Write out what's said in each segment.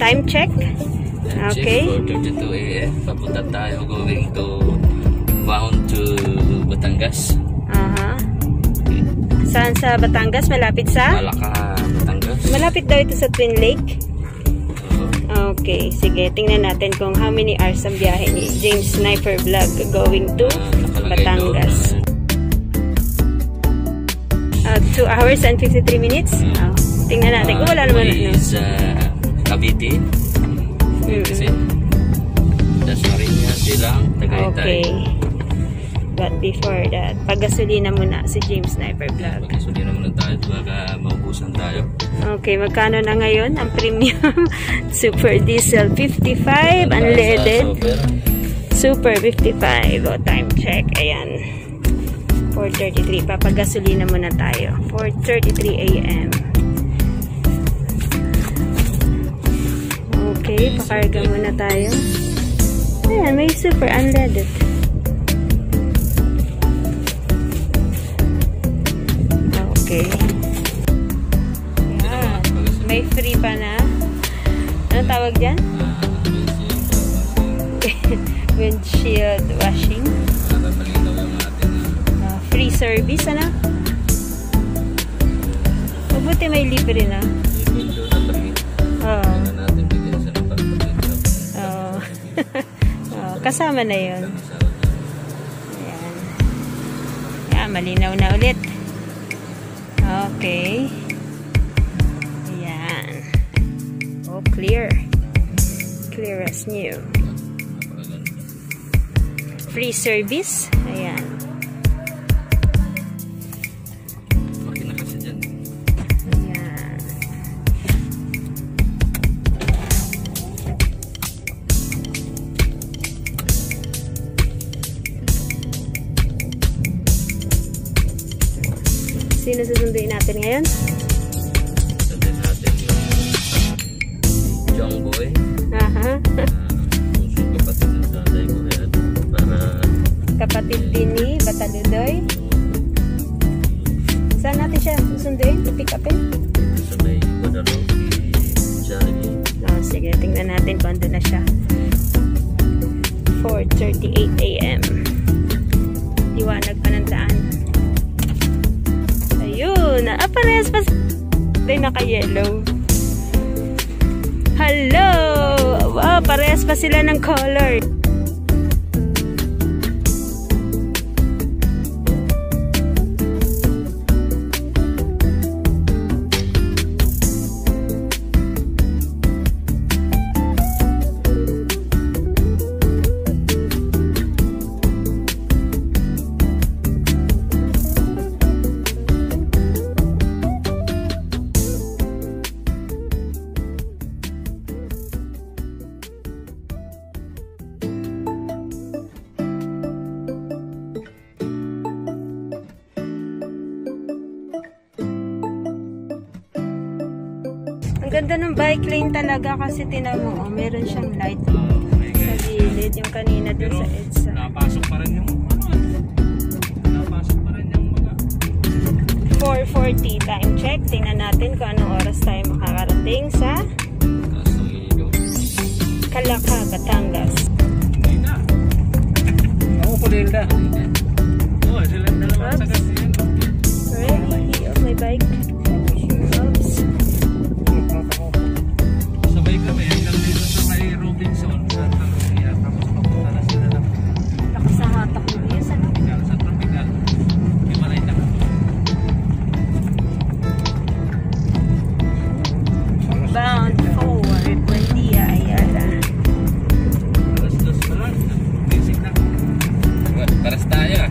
time check. Okay. 4.32 a.m. Papunta tayo going to bound to Batangas. Aha. Saan sa Batangas? Malapit sa? Malaka, Batangas. Malapit daw ito sa Twin Lake. Oo. Okay, sige. Tingnan natin kung how many hours ang biyahe ni James Sniper Vlog going to Ah, Batangas. Uh, 2 hours and 53 minutes. Oh, tingnan natin. Kung wala Ah, naman. way Ano. is uh, Cavite. Kasi Dasmariñas, Silang, Tagaytay. Okay. But before that, pagasolina muna si James Sniper Vlog. Pagkasuli naman tayo, baka maubusan tayo. Okay, magkano na ngayon ang premium? Super diesel 55, unleaded. Super. Super 55. O, time check. Ayan. 4.33. Papagasolina muna tayo. 4.33 a.m. Okay, pakarga muna tayo. Ayan, may super unleaded. Okay. Ayan. May free pa na. Ano tawag dyan? Windshield washing. Uh, free service, ano? Mabuti may libre na. Kasama na yun. Ayan. Ayan, malinaw na ulit. Okay. Ayan. Oh, clear. Clear as new. Free service. Ayan. Sino susunduin natin ngayon? Sundin natin yung Jong Boy. Aha. Puso kapatid ng tatay ko. Kaya para Kapatid din ni Bataludoy. Saan natin siya susunduin? I-pick upin? sa may Guadalupe, Jollibee. Oh, sige, tingnan natin kung ando na siya. 4.38 a.m. Liwanag pa ng daan. Ayun! Ah, parehas pa. Ay, naka-yellow. Hello! Wow, parehas pa sila ng color. Ganda ng bike lane talaga kasi tinan mo, oh, meron siyang light sa gilid. Yung kanina dun sa EDSA. napasok pa rin yung napasok pa rin yung mga 4.40 time check. Tingnan natin kung anong oras tayo makakarating sa Calaca, Batangas. hindi na ako po din na oo sila dalawa sa kasi yan Alright, off my bike. Robinson sa Tanzania tapos papunta na sila ng Lakas sa hatak mo yun. Ano? tropical sa tropical Himalay na Bound forward, Buendia, Ayala. alas dos pa lang na paras tayo ah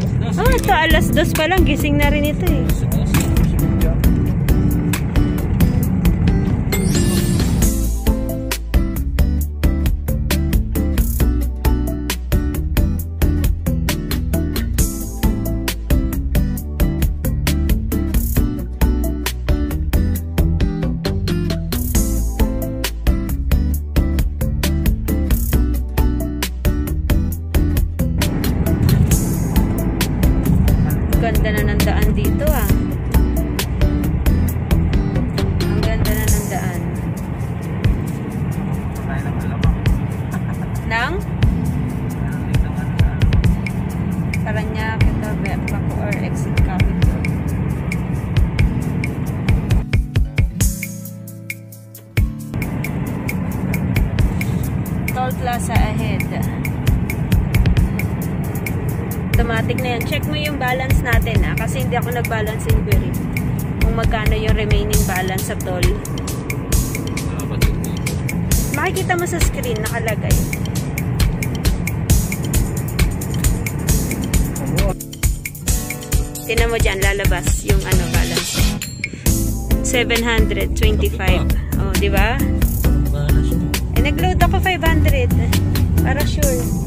alas dos Oh, ito alas dos pa lang. Gising na rin ito eh. ganda na ng daan dito ah. Ang ganda na ng daan. Nang? Paranya kita Bepako or exit capital. Toll plaza ahead. Automatic na yan. Check mo yung balance natin ha. Kasi hindi ako nag-balance inquiry. Kung magkano yung remaining balance sa toll. Eh. Makikita mo sa screen nakalagay. Tinan mo dyan, lalabas yung ano balance. 725. Oh, di ba? Eh, nag-load ako 500. Para sure.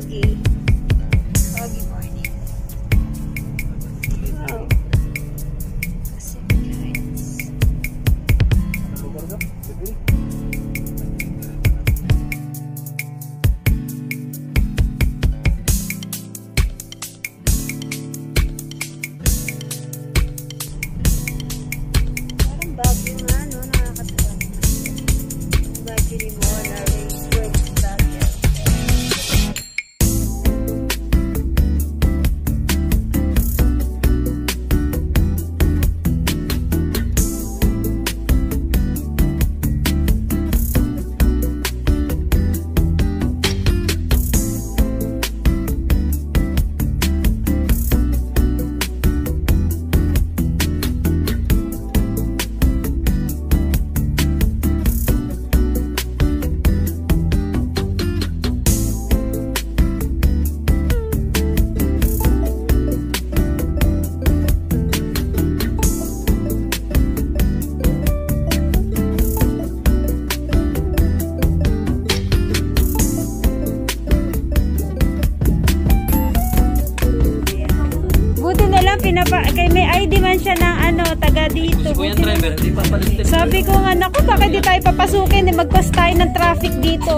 Kentucky. Dito.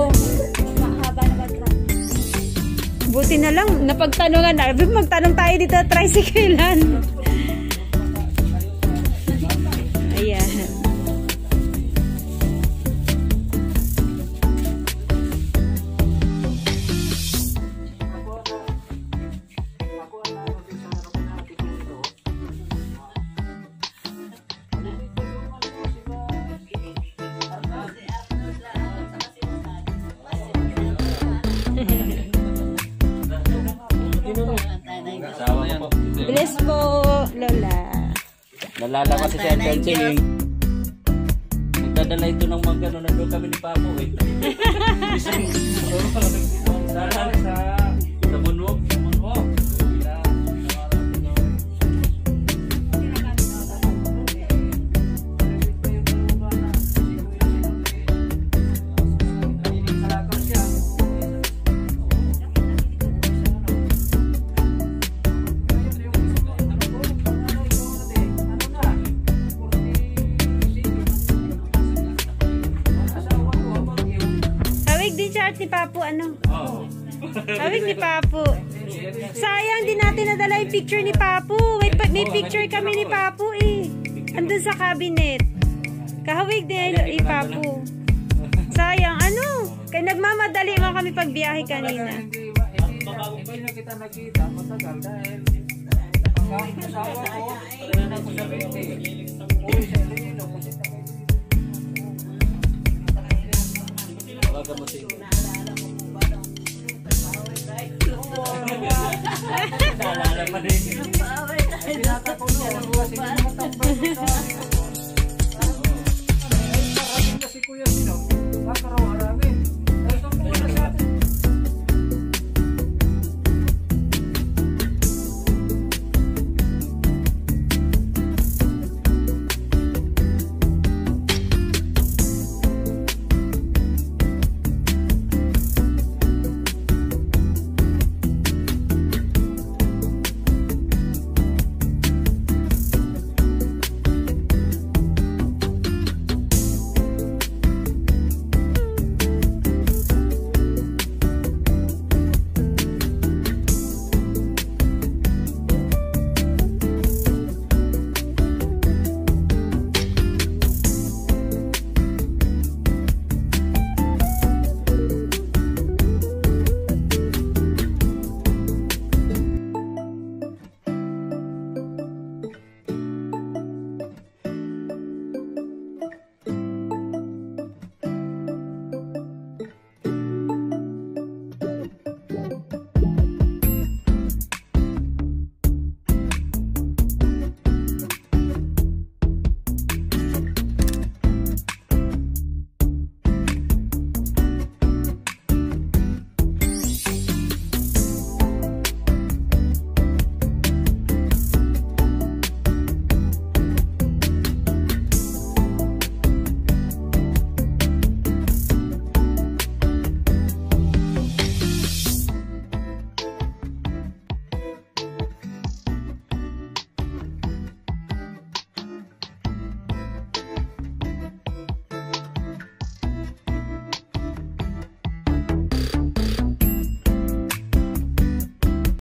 Buti na lang, napagtanungan na. Magtanong tayo dito, tricyclean. Ko po. Bless po, Lola. Nalala kasi si Uncle Ching. Nagdadala ito ng mga gano'n. Nandun kami ni Papo eh. Isang Dala sa sa Bunwok. ni Papo, ano? Oo. Tawag ni Papo. Sayang, di natin nadala yung picture ni Papo. Wait, pa, may picture kami ni Papo eh. Andun sa cabinet. Kahawig din eh, Papo. Sayang, ano? Kaya nagmamadali nga kami pagbiyahe kanina. Nakita, nakita, matagal dahil. Eh. Ang kasama ko, wala na ko sa 20.